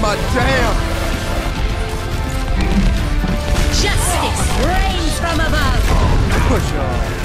my jam! Justice reigns from above! Push on.